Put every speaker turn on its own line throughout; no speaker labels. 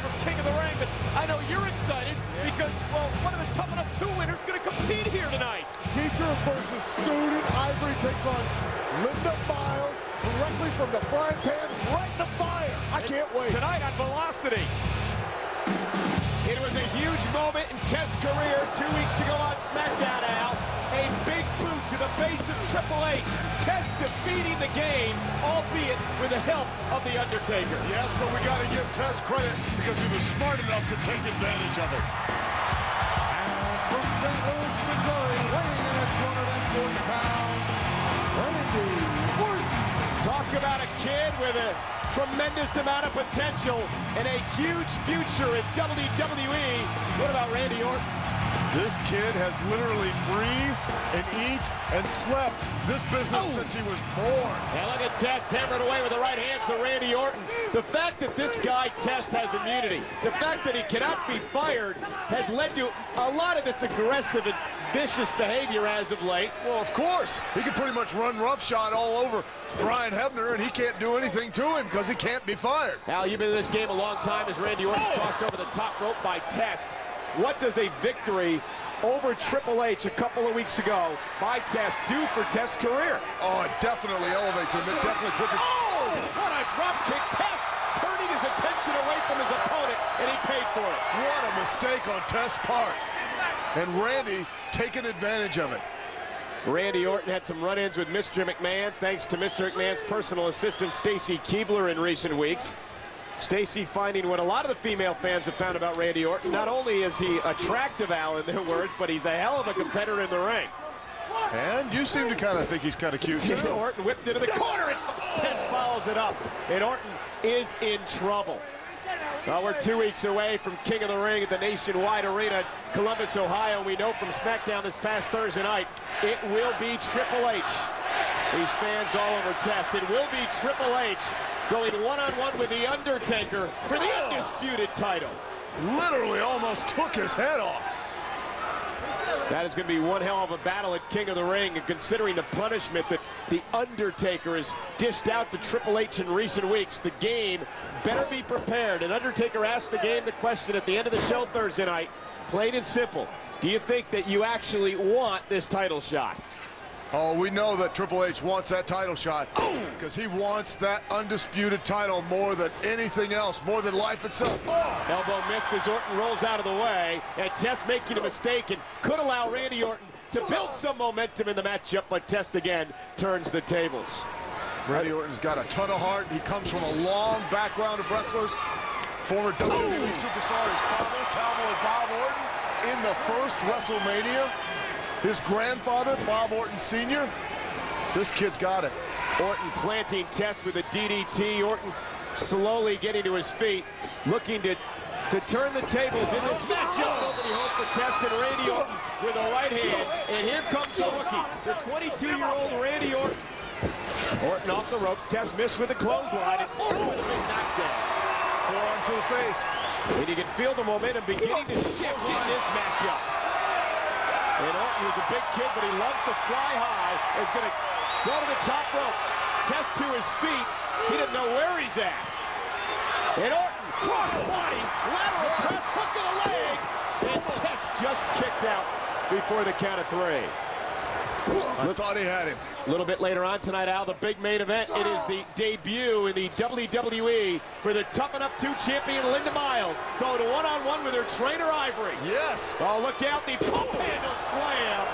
from King of the
frying pan right in the fire. I can't wait.
Tonight on Velocity. It was a huge moment in Test's career two weeks ago on SmackDown, Al. A big boot to the face of Triple H. Test defeating the game, albeit with the help of The Undertaker.
Yes, but we got to give Test credit because he was smart enough to take advantage of it.
And from St. Louis, Missouri, weighing in at 240 pounds, Randy Orton.
Talk about a kid with a tremendous amount of potential and a huge future in WWE. What about Randy Orton?
This kid has literally breathed and eat and slept this business
Oh.
since he was born.
Now look at Test hammering away with the right hand to Randy Orton. The fact that this guy, Test, has immunity, the fact that he cannot be fired has led to a lot of this aggressive and vicious behavior as of late.
Well, of course. He can pretty much run roughshod all over Brian Hebner, and he can't do anything to him because he can't be fired.
Al, you've been in this game a long time as Randy Orton's tossed over the top rope by Test. What does a victory over Triple H a couple of weeks ago by Test do for Test's career?
Oh, it definitely elevates him. It definitely puts him...
Oh, what a drop kick. Test turning his attention away from his opponent, and he paid for it.
What a mistake on Test's part. And Randy taking advantage of it.
Randy Orton had some run-ins with Mr. McMahon, thanks to Mr. McMahon's personal assistant, Stacy Keibler, in recent weeks. Stacy finding what a lot of the female fans have found about Randy Orton. Not only is he attractive, Al, in their words, but he's a hell of a competitor in the ring.
And you seem to kind of think he's kind of cute, too.
Orton whipped into the corner, and Test follows it up. And Orton is in trouble. Well, we're two weeks away from King of the Ring at the Nationwide Arena, Columbus, Ohio. We know from SmackDown this past Thursday night, it will be Triple H. These fans all over Test. It will be Triple H going one-on-one with The Undertaker for the oh. undisputed title.
Literally almost took his head off.
That is going to be one hell of a battle at King of the Ring, and considering the punishment that The Undertaker has dished out to Triple H in recent weeks, the game better be prepared. And Undertaker asked the game the question at the end of the show Thursday night, plain and simple, do you think that you actually want this title shot?
Oh, we know that Triple H wants that title shot because he wants that undisputed title more than anything else, more than life itself. Oh!
Elbow missed as Orton rolls out of the way, and Test making a mistake and could allow Randy Orton to build some momentum in the matchup, but Test again turns the tables.
Randy Orton's got a ton of heart. He comes from a long background of wrestlers. Former WWE superstar, his father, Cowboy Bob Orton, in the first WrestleMania. His grandfather, Bob Orton Sr. This kid's got it.
Orton planting Test with a DDT. Orton slowly getting to his feet, looking to, to turn the tables in this matchup. Nobody home for Test and Randy Orton with a right hand. And here comes the rookie, the 22-year-old Randy Orton. Orton off the ropes. Test missed with a clothesline, and Orton with a big knockdown.
Forearm to the face.
And you can feel the momentum beginning to shift in this matchup. And oh, Orton, who's a big kid, but he loves to fly high, is going to go to the top rope. Test to his feet. He didn't know where he's at. And Orton, cross body, lateral press, hook to the leg. And Test just kicked out before the count of three.
I thought he had him.
A little bit later on tonight, Al, the big main event. It is the debut in the WWE for the Tough Enough 2 champion Linda Miles. Going to one-on-one with her trainer Ivory.
Yes.
Oh, look out, the pump handle slam.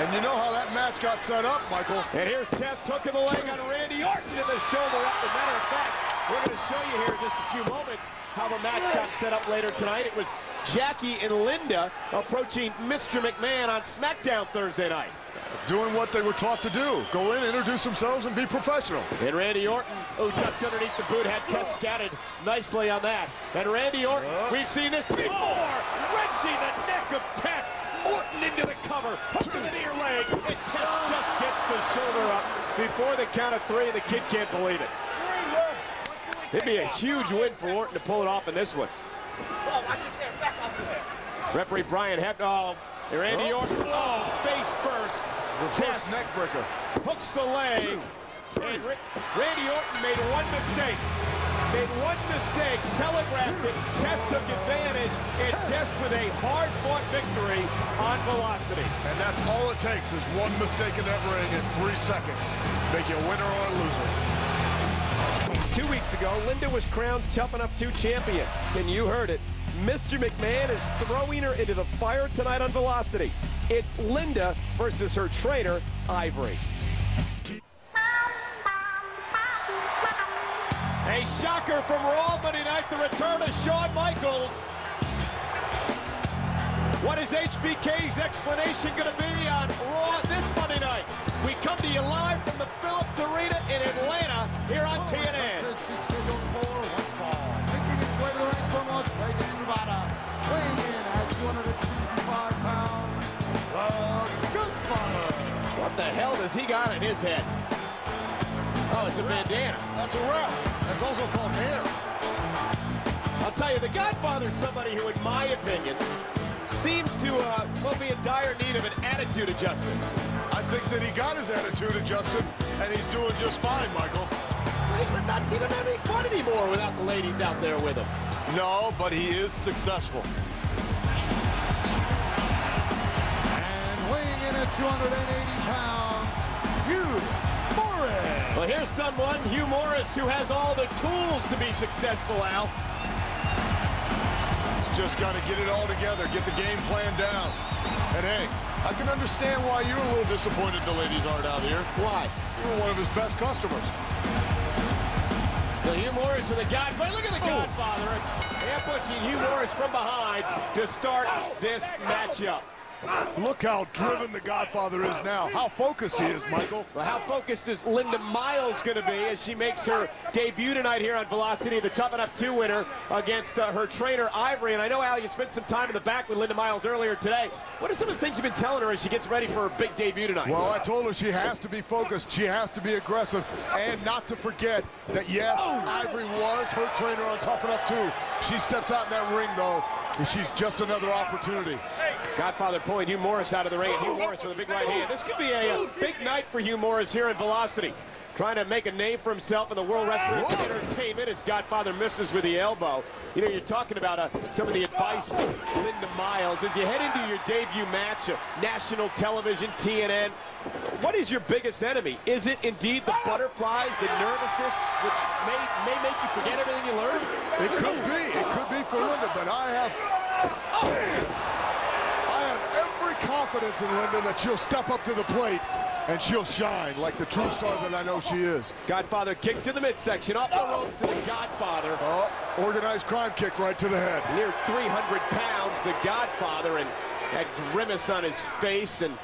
And you know how that match got set up, Michael.
And here's Test hooking the leg on Randy Orton to the shoulder up. As a matter of fact, we're going to show you here in just a few moments how the match got set up later tonight. It was Jackie and Linda approaching Mr. McMahon on SmackDown Thursday night.
doing what they were taught to do. Go in, introduce themselves, and be professional.
And Randy Orton, who ducked underneath the boot, had Test scattered nicely on that. And Randy Orton,
Up.
we've seen this before, oh! wrenching the neck of Test. Orton into the cover, hook to the near leg, and Test just gets the shoulder up before the count of three, and the kid can't believe it. It'd be a huge win for Orton to pull it off in this one. Referee Brian Hebner, oh, and Randy
Oh.
Orton, oh, face first.
Reverse
Test
neck breaker.
hooks the leg. And Randy Orton made one mistake. Made one mistake, telegraphed it. Test took advantage, and Test with a hard-fought victory on Velocity.
And that's all it takes is one mistake in that ring in three seconds. Make you a winner or a loser.
Two weeks ago, Linda was crowned Tough Enough 2 champion. And you heard it. Mr. McMahon is throwing her into the fire tonight on Velocity. It's Linda versus her trainer, Ivory. A shocker from Raw Monday night, the return of Shawn Michaels. What is HBK's explanation going to be on Raw this Monday night? We come to you live from
is scheduled for one fall. Making its way to the ring from Las Vegas, Nevada. Weighing in at 265 pounds, the Godfather.
What the hell does he got in his head? Oh, it's a bandana.
That's a wrap. That's also called hair.
I'll tell you, the Godfather's somebody who, in my opinion, seems to uh, well, be in dire need of an attitude adjustment.
I think that he got his attitude adjusted, and he's doing just fine, Michael.
He's not even having any fun anymore without the ladies out there with him.
No, but he is successful.
And weighing in at 280 pounds, Hugh Morrus.
Well, here's someone, Hugh Morrus, who has all the tools to be successful, Al.
He's just got to get it all together, get the game plan down. And hey, I can understand why you're a little disappointed the ladies aren't out here.
Why?
You were one of his best customers.
So Hugh Morrus and the Godfather. Look at the oh. Godfather. Ambushing Hugh Morrus from behind to start this matchup.
Look how driven the Godfather is now. How focused he is, Michael.
Well, how focused is Linda Miles going to be as she makes her debut tonight here on Velocity, the Tough Enough 2 winner against uh, her trainer, Ivory. And I know, Al, you spent some time in the back with Linda Miles earlier today. What are some of the things you've been telling her as she gets ready for her big debut tonight?
Well, I told her she has to be focused. She has to be aggressive. And not to forget that, yes, Ivory was her trainer on Tough Enough, 2. She steps out in that ring, though, and she's just another opportunity.
Godfather pulling Hugh Morrus out of the ring. Hugh Morrus with a big right hand. This could be a, a big night for Hugh Morrus here in Velocity. Trying to make a name for himself in the World Wrestling
Whoa.
Entertainment as Godfather misses with the elbow. You know, you're talking about uh, some of the advice from Linda Miles. As you head into your debut match, uh, national television, TNN, what is your biggest enemy? Is it indeed the butterflies, the nervousness, which may, may make you forget everything you learned?
It could be. It could be for Linda, but I have... I have every confidence in Linda that she'll step up to the plate and she'll shine like the true star that I know she is.
Godfather kick to the midsection, off the ropes, to the Godfather
Oh, organized crime kick right to the head.
near 300 pounds, the Godfather, and that grimace on his face, and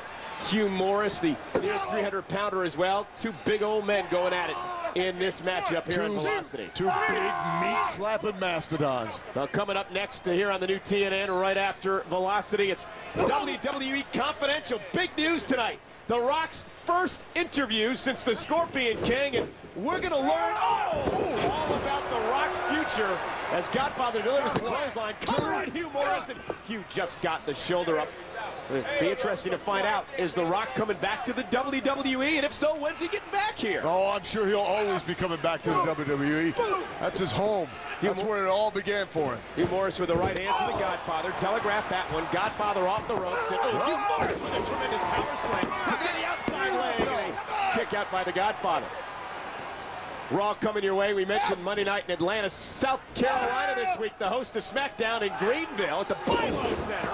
Hugh Morrus, the near 300 pounder as well. Two big old men going at it in this matchup here on Velocity.
two big meat-slapping mastodons.
Now coming up next to here on the new TNN right after Velocity, it's WWE Confidential. Big news tonight. The Rock's first interview since the Scorpion King, and we're going to learn oh, all about The Rock's future as Godfather delivers the clothesline. Cover on Hugh Morrus, and Hugh just got the shoulder up. It'd be interesting to find out, is The Rock coming back to the WWE? And if so, when's he getting back here?
Oh, I'm sure he'll always be coming back to the WWE. That's his home. That's where it all began for him.
Hugh Morrus with the right hand to the Godfather. Telegraph that one. Godfather off the ropes. And, oh, Hugh Morrus with a tremendous power slam. To the outside leg. Kick out by the Godfather. Raw coming your way. We mentioned Monday night in Atlanta, South Carolina this week. The host of SmackDown in Greenville at the BI-LO Center.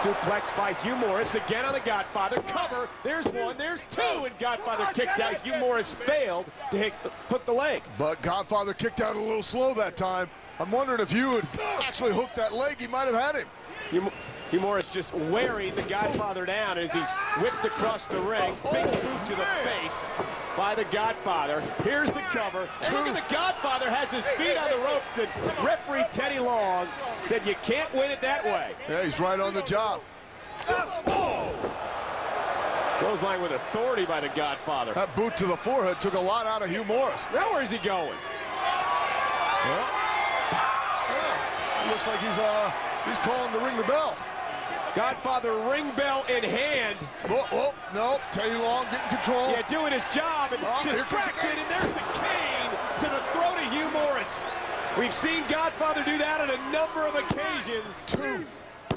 Suplex by Hugh Morrus again on the Godfather. Cover. There's one. There's two. And Godfather kicked out. Hugh Morrus failed to hit the, hook the leg.
But Godfather kicked out a little slow that time. I'm wondering if you had actually hooked that leg, he might have had him.
Hugh, Hugh Morrus just wearing the Godfather down as he's whipped across the ring. Big boot to the face by the Godfather. Here's the cover. And look at the Godfather has his feet on the ropes, and referee Teddy Long said you can't win it that way.
Yeah, he's right on the job.
Clothesline with authority by the Godfather.
That boot to the forehead took a lot out of Hugh Morrus.
Now where's he going?
Well, yeah, looks like he's uh he's calling to ring the bell.
Godfather ring bell in hand.
Oh, oh no, Teddy Long getting control.
Yeah, doing his job and
Oh, here comes the
distracted, and there's the cane to the throat of Hugh Morrus. We've seen Godfather do that on a number of occasions.
Two.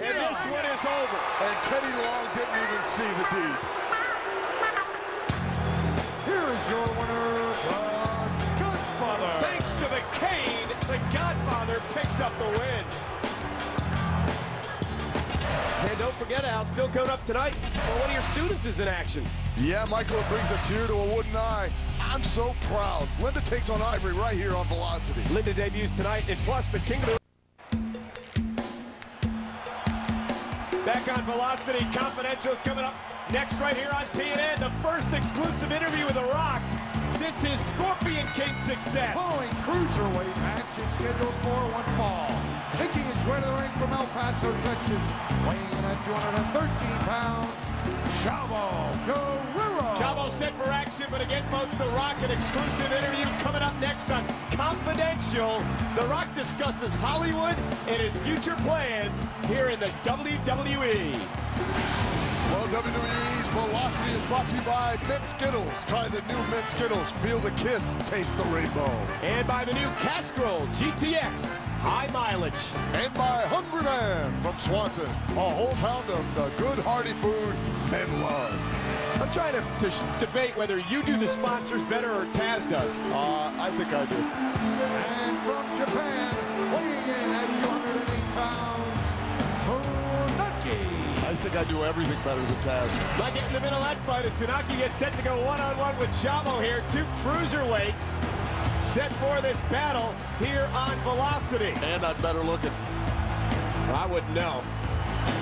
And this one is over.
And Teddy Long didn't even see the deed.
Here is your winner, the Godfather.
Thanks to the cane, the Godfather picks up the win. And don't forget, Al, still coming up tonight, well, one of your students is in action.
Yeah, Michael, it brings a tear to a wooden eye. I'm so proud. Linda takes on Ivory right here on Velocity.
Linda debuts tonight, and plus the King of the... Back on Velocity, Confidential coming up next right here on TNN. The first exclusive interview with The Rock since his Scorpion King success.
Following cruiserweight match is scheduled for one fall. Making his way to the ring from El Paso, Texas, weighing in at 213 pounds, Chavo Guerrero.
Chavo set for action, but again, folks, The Rock, an exclusive interview coming up next on Confidential. The Rock discusses Hollywood and his future plans here in the. WWE.
WWE's Velocity is brought to you by Mint Skittles. Try the new Mint Skittles. Feel the kiss. Taste the rainbow.
And by the new Castrol GTX High Mileage.
And by Hungry Man from Swanson. A whole pound of the good hearty food men love.
I'm trying to, to sh- debate whether you do the sponsors better or Taz does.
Uh, I think I do.
And from Japan,
think I do everything better than Taz.
Like it in the middle of that fight as Funaki gets set to go one-on-one with Chavo here. Two cruiserweights set for this battle here on Velocity.
And I'm better looking.
I wouldn't know.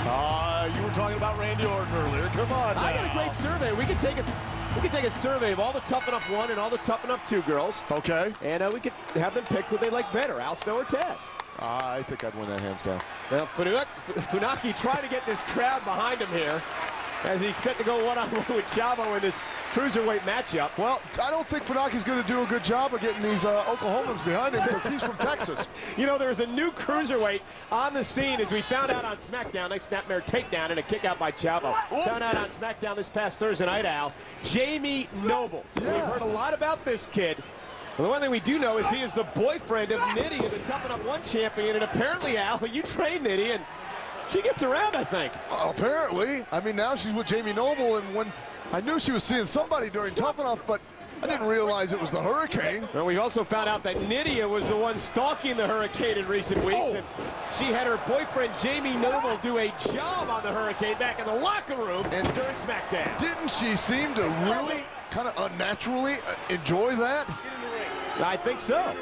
Uh, you were talking about Randy Orton earlier. Come on
I got a great survey. We could take a we could take a survey of all the tough enough one and all the tough enough two girls,
Okay.
and uh, we could have them pick who they like better, Al Snow or Taz.
I think I'd win that hands down.
Well, Funaki, trying to get this crowd behind him here as he's set to go one-on-one with Chavo in this cruiserweight matchup.
Well, I don't think Funaki's going to do a good job of getting these uh, Oklahomans behind him because he's from Texas.
You know, there's a new cruiserweight on the scene as we found out on SmackDown. Nice snapmare takedown and a kick out by Chavo. Found out on SmackDown this past Thursday night, Al. Jamie Noble. We've heard a lot about this kid. Well, the one thing we do know is he is the boyfriend of Nidia, the Tough Enough One champion. And apparently, Al, you train Nidia, and she gets around, I think.
Apparently. I mean, now she's with Jamie Noble, and when I knew she was seeing somebody during Tough Enough, but I didn't realize it was the Hurricane.
Well, we also found out that Nidia was the one stalking the Hurricane in recent weeks,
Oh.
and she had her boyfriend Jamie Noble do a job on the Hurricane back in the locker room
And-
during SmackDown.
Didn't she seem to really kind of unnaturally uh, enjoy that?
I think so.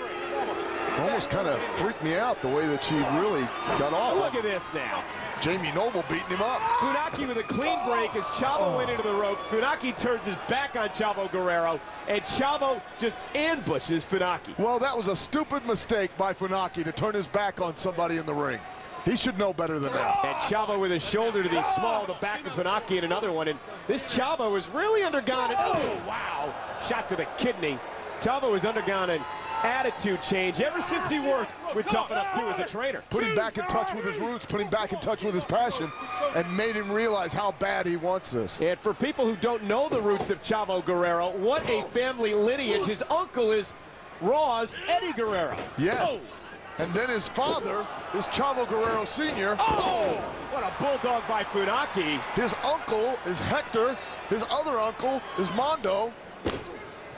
Almost kind of freaked me out the way that she really got off
Look at this now.
Jamie Noble beating him up.
Funaki with a clean break as Chavo oh. went into the ropes. Funaki turns his back on Chavo Guerrero, and Chavo just ambushes Funaki.
Well, that was a stupid mistake by Funaki to turn his back on somebody in the ring. He should know better than that.
And Chavo with his shoulder to the small, the back of Funaki and another one. And this Chavo has really undergone an, oh, wow, shot to the kidney. Chavo has undergone an attitude change ever since he worked with Tough Enough 2 as a trainer.
Put him back in touch with his roots, put him back in touch with his passion, and made him realize how bad he wants this.
And for people who don't know the roots of Chavo Guerrero, what a family lineage. His uncle is Raw's Eddie Guerrero.
Yes.
Oh.
And then his father is Chavo Guerrero Sr.
Oh, what a bulldog by Funaki.
His uncle is Hector. His other uncle is Mando.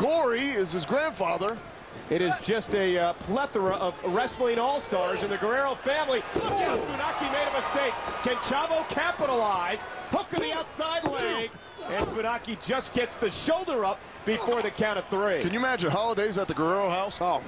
Gory is his grandfather.
It is just a uh, plethora of wrestling all-stars in the Guerrero family. Look out, Funaki made a mistake. Can Chavo capitalize? Hook of the outside leg. And Funaki just gets the shoulder up before the count of three.
Can you imagine holidays at the Guerrero house?
Oh.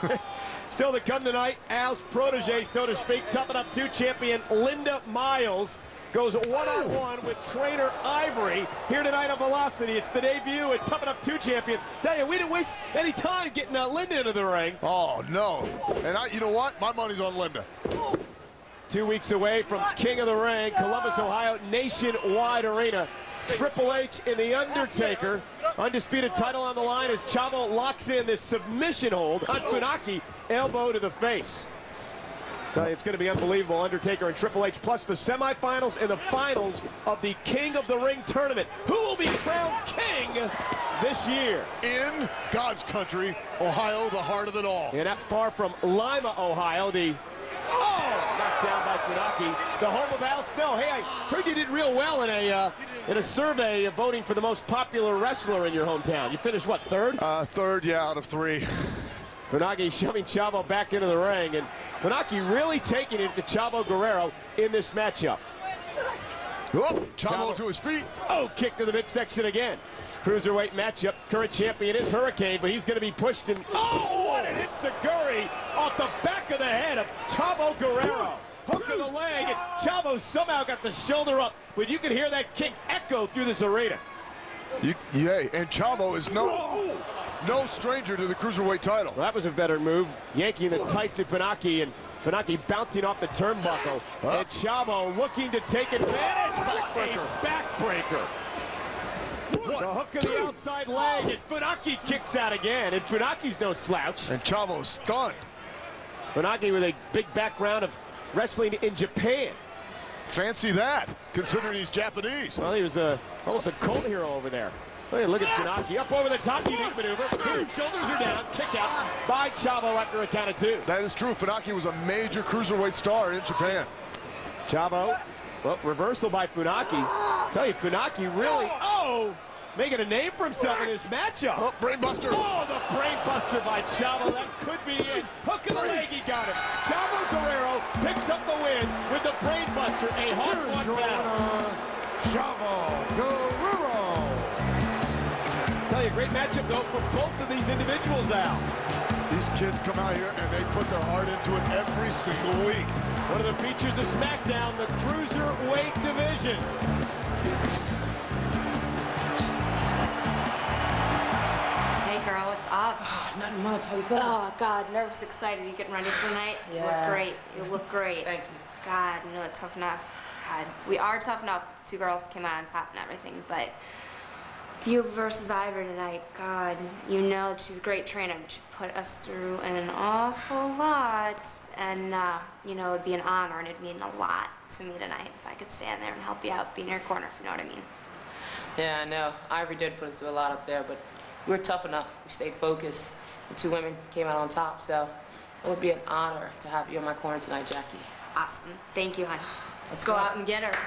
Still to come tonight, Al's protege, so to speak, Tough Enough 2 champion Linda Miles goes one-on-one with trainer Ivory here tonight on Velocity. It's the debut at Tough Enough 2 champion. Tell you, we didn't waste any time getting uh, Linda into the ring.
Oh, no. And I, you know what? My money's on Linda.
Two weeks away from King of the Ring, Columbus, Ohio, nationwide arena. Triple H and The Undertaker. Undisputed title on the line as Chavo locks in this submission hold on Funaki, elbow to the face. Tell you, it's going to be unbelievable. Undertaker and Triple H, plus the semifinals and the finals of the King of the Ring tournament. Who will be crowned king this year?
In God's country, Ohio, the heart of it all.
And not far from Lima, Ohio, the Oh, knocked down by Funaki, the home of Al Snow. Hey, I heard you did real well in a uh, in a survey of voting for the most popular wrestler in your hometown. You finished what third?
Uh, third, yeah, out of three.
Funaki shoving Chavo back into the ring, and Funaki really taking it to Chavo Guerrero in this matchup.
Oh, Chavo to his feet.
Oh, kick to the midsection again. Cruiserweight matchup. Current champion is Hurricane, but he's going to be pushed in. Oh, oh what an Enzuigiri off the back of the head of Chavo Guerrero. Hook of the leg, and Chavo somehow got the shoulder up, but you can hear that kick echo through this arena.
You, yeah, and Chavo is no no stranger to the cruiserweight title.
Well, that was a veteran move, yanking the tights at Funaki, and Funaki bouncing off the turnbuckle.
Huh?
And Chavo looking to take advantage.
Backbreaker.
Backbreaker.
One,
The hook of the outside leg, and Funaki kicks out again, and Funaki's no slouch.
And Chavo's stunned.
Funaki with a big background of wrestling in Japan.
Fancy that, considering he's Japanese.
Well, he was a, almost a cult hero over there. Look at, look at Funaki up over the top, unique maneuver. Shoulders are down, kick out by Chavo after a count of two.
That is true. Funaki was a major cruiserweight star in Japan.
Chavo, well, reversal by Funaki. Tell you, Funaki really, oh, oh! making a name for himself in this matchup.
Oh, brainbuster.
Oh, the brainbuster by Chavo. That could be it. Hook of the leg, he got it. Chavo Guerrero picks up the win with the brainbuster. A hard-fought
your
battle.
Chavo Guerrero.
Tell you, great matchup, though, for both of these individuals, Al.
These kids come out here and they put their heart into it every single week.
One of the features of SmackDown, the Cruiserweight Division.
Hey girl, what's up?
Ah, Nothing much. How you feeling?
Oh God, nervous, excited. You getting ready for tonight?
Yeah.
You look great. You look great.
Thank you.
God, you know that tough enough. God, we are tough enough. Two girls came out on top and everything, but you versus Ivory tonight. God, you know that she's a great trainer. She put us through an awful lot, and uh, you know it'd be an honor and it'd mean a lot to me tonight if I could stand there and help you out, be in your corner, if you know what I mean.
Yeah, I know. Ivory did put us through a lot up there, but we were tough enough. We stayed focused. The two women came out on top, so it would be an honor to have you in my corner tonight, Jackie.
Awesome. Thank you, hon. Let's
Let's
go
go.
out and get her.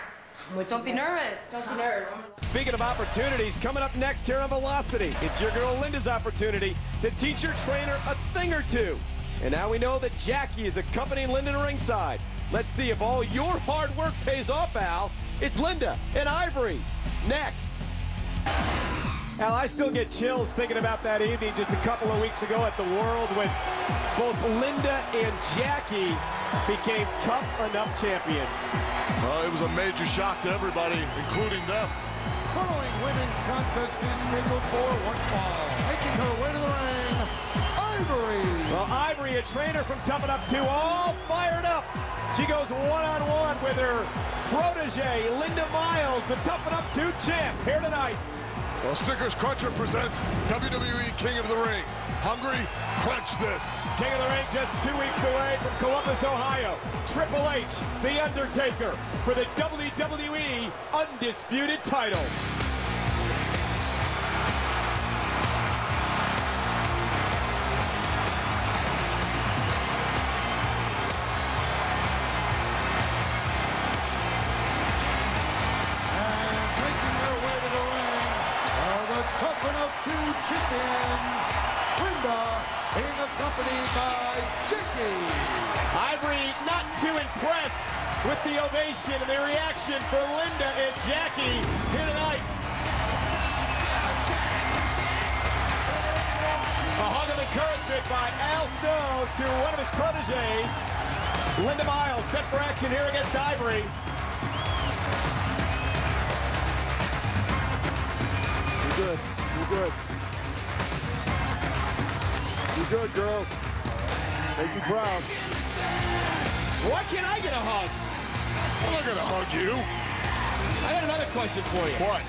What
Don't be nervous. Don't be nervous.
Speaking of opportunities, coming up next here on Velocity, it's your girl Linda's opportunity to teach your trainer a thing or two. And now we know that Jackie is accompanying Linda to ringside. Let's see if all your hard work pays off, Al. It's Linda and Ivory next. Al, I still get chills thinking about that evening just a couple of weeks ago at the World when both Linda and Jackie became tough enough champions.
Uh, it was a major shock to everybody, including them.
Following women's contest is scheduled for one fall. Making her way to the ring, Ivory.
Well, Ivory, a trainer from Tough Enough 2, all fired up. She goes one-on-one with her protege, Linda Miles, the Tough Enough 2 champ, here tonight.
Well, Snickers Cruncher presents WWE King of the Ring. Hungry? Crunch this.
King of the Ring just two weeks away from Columbus, Ohio. Triple H, The Undertaker, for the WWE Undisputed title.
Accompanied by Jackie.
Ivory not too impressed with the ovation and the reaction for Linda and Jackie here tonight. A hug of encouragement by Al Snow to one of his proteges. Linda Miles set for action here against Ivory.
You're good. You're good. You're good, girls. Make me proud.
Why can't I get a hug?
I'm not gonna hug you.
I got another question for you.
What?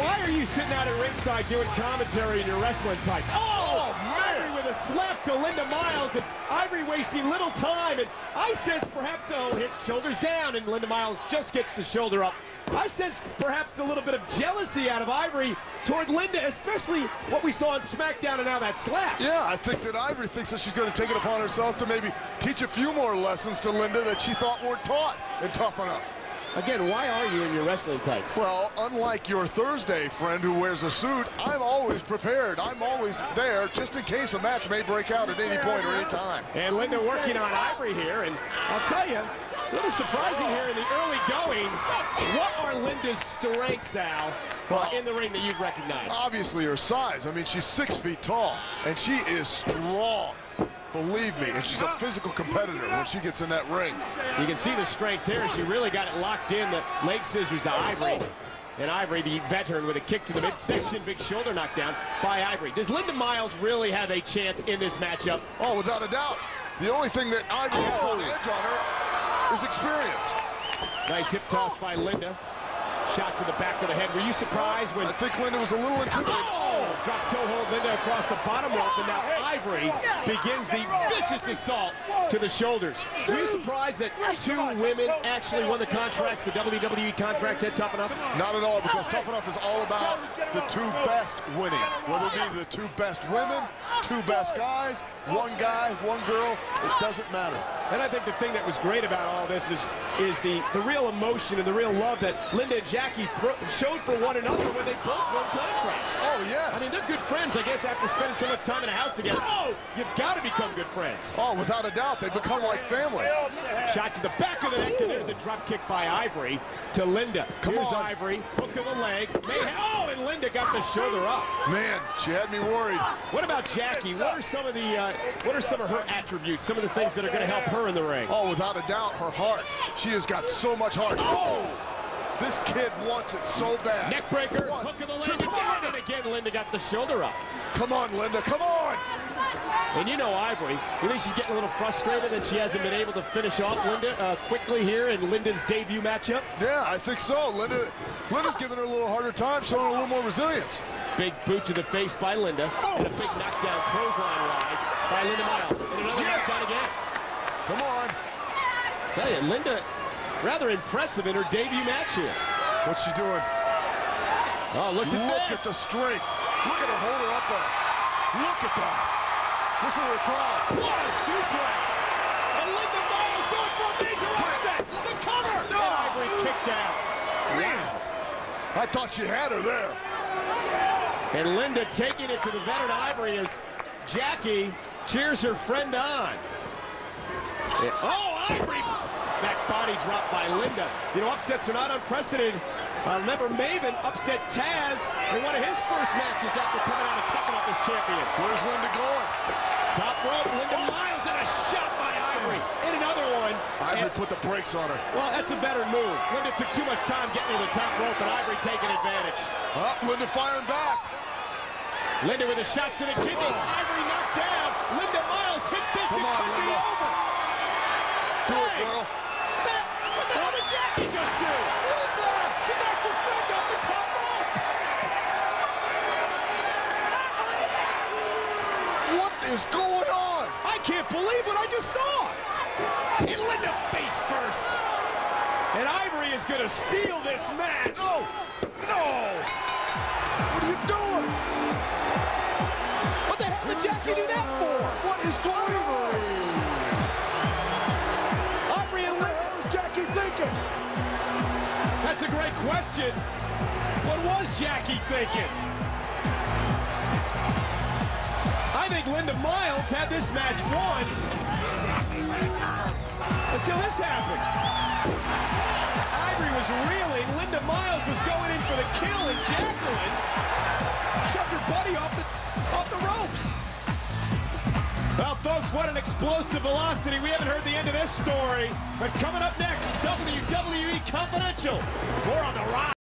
Why are you sitting out at ringside doing commentary in your wrestling tights? Oh, oh Ivory with a slap to Linda Miles, and Ivory wasting little time, and I sense perhaps they'll hit shoulders down, and Linda Miles just gets the shoulder up. I sense perhaps a little bit of jealousy out of Ivory toward Linda, especially what we saw on SmackDown and now that slap.
Yeah, I think that Ivory thinks that she's going to take it upon herself to maybe teach a few more lessons to Linda that she thought weren't taught and Tough Enough.
Again, why are you in your wrestling tights?
Well, unlike your Thursday friend who wears a suit, I'm always prepared. I'm always there just in case a match may break out at any point or any time.
And Linda working on Ivory here, and I'll tell you, a little surprising here in the early going. What are Linda's strengths, Al, uh, in the ring that you'd recognize?
Obviously her size. I mean, she's six feet tall, and she is strong. Believe me, and she's a physical competitor when she gets in that ring.
You can see the strength there. She really got it locked in. The leg scissors to Ivory. And Ivory, the veteran, with a kick to the midsection. Big shoulder knockdown by Ivory. Does Linda Miles really have a chance in this matchup?
Oh, without a doubt. The only thing that Ivory has on the edge on her is experience.
Nice hip toss by Linda. Shot to the back of the head. Were you surprised when...
I think Linda was a little intimidated.
Oh! Drop toe hold Linda across the bottom rope, and now Ivory begins the vicious assault to the shoulders. Were you surprised that two women actually won the contracts, the WWE contracts at Tough Enough?
Not at all, because Tough Enough is all about the two best winning. Whether it be the two best women, two best guys, one guy, one girl, it doesn't matter.
And I think the thing that was great about all this is is the, the real emotion and the real love that Linda and Jackie showed for one another when they both won contracts.
Oh, yes.
I mean, they're good friends, I guess, after spending so much time in a house together. Oh, you've got to become good friends.
Oh, without a doubt, they become like family.
Shot to the back of the neck, and there's a drop kick by Ivory to Linda.
Come
Here's
on.
Ivory, hook of the leg. Oh, and Linda got the shoulder up.
Man, she had me worried.
What about Jackie? What are some of the uh, what are some of her attributes? Some of the things that are going to help her in the ring?
Oh, without a doubt, her heart. She has got so much heart. Oh! This kid wants it so bad.
Neckbreaker,
One,
hook of the leg
two,
again,
come on.
and again Linda got the shoulder up.
Come on, Linda, come on!
And you know Ivory, you think she's getting a little frustrated that she hasn't been able to finish off Linda uh, quickly here in Linda's debut matchup?
Yeah, I think so. Linda, Linda's giving her a little harder time, showing a little more resilience.
Big boot to the face by Linda, and a big knockdown clothesline rise by Linda Miles. And another
Yeah.
knockdown again.
Come on.
Tell you, Linda, rather impressive in her debut match here.
What's she doing?
Oh, look at
Look
this.
at the strength. Look at her hold her up there. Look at that. Listen to the crowd.
What a suplex! And Linda Miles going for a major upset. The cover. No. And Ivory kicked out.
Man, I thought she had her there.
And Linda taking it to the veteran Ivory as Jackie cheers her friend on. Yeah. Oh, Ivory! Body drop by Linda. You know, upsets are not unprecedented. Uh, remember, Maven upset Taz in one of his first matches after coming out of Tough Enough as champion.
Where's Linda going?
Top rope, Linda Miles, and a shot by Ivory. And another one.
Ivory
And-
put the brakes on her.
well, that's a better move. Linda took too much time getting to the top rope, and Ivory taking advantage.
Oh, Linda firing back.
Linda with a shot to the kidney. Ivory knocked down. Linda Miles hits this.
Come
it
on,
could be over.
Do it, girl.
That, what the hell did Jackie just do? What is that? Knocked her off the top rope.
What is going on?
I can't believe what I just saw. And Linda face first. And Ivory is going to steal this match.
No! No! What are you doing?
What the hell did Jackie do that for?
What is going on?
That's a great question. What was Jackie thinking? I think Linda Miles had this match won until this happened. Ivory was reeling. Linda Miles was going in for the kill, and Jacqueline shoved her buddy off the off the ropes. Well, folks, what an explosive velocity. We haven't heard the end of this story. But coming up next, WWE Confidential. More on the rise.